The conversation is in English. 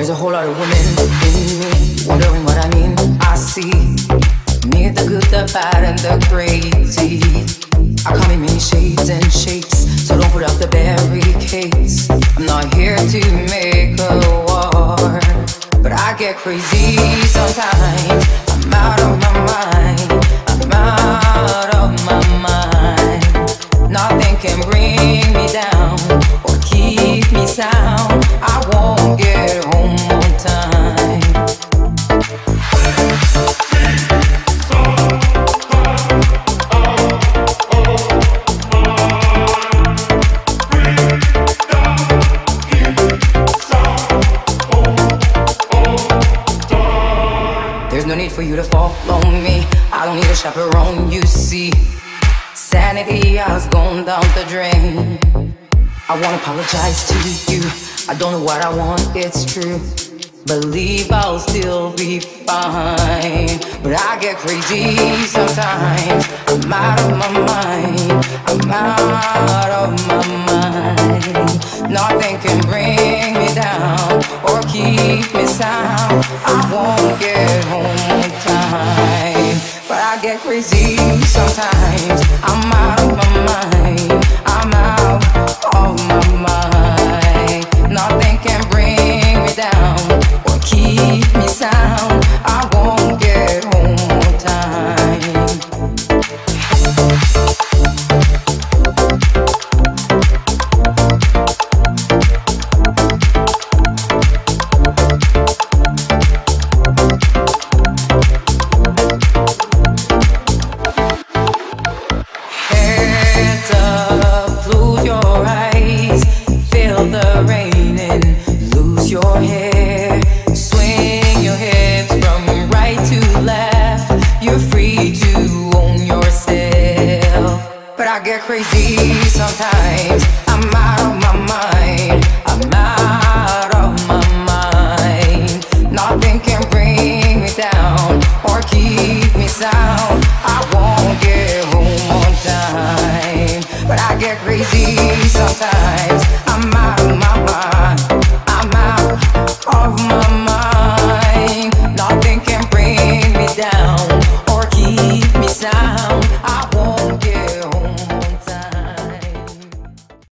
There's a whole lot of women in me, wondering what I mean. I see me the good, the bad, and the crazy. I come in many shades and shapes, so don't put up the barricades. I'm not here to make a war, but I get crazy sometimes. I'm out of my mind. I'm out of my mind. Nothing can bring me down or keep me sound. I won't get for you to follow me. I don't need a chaperone, you see. Sanity has gone down the drain. I wanna apologize to you. I don't know what I want, it's true. Believe I'll still be fine. But I get crazy sometimes. I'm out of my mind. I'm out of my mind. Nothing can bring me down or keep me sound. I won't get home get crazy sometimes. I'm out of my mind. I'm out crazy sometimes. I'm out of my mind. I'm out of my mind. Nothing can bring me down or keep me sound. I won't get home on time. But I get crazy sometimes.